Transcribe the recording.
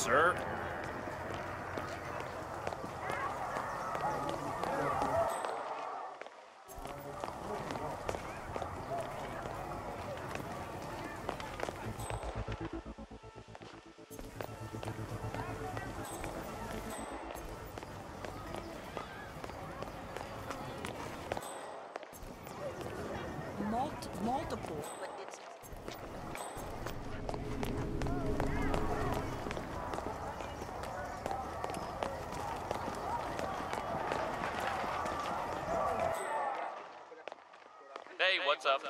sir. Multiple. Hey, what's up?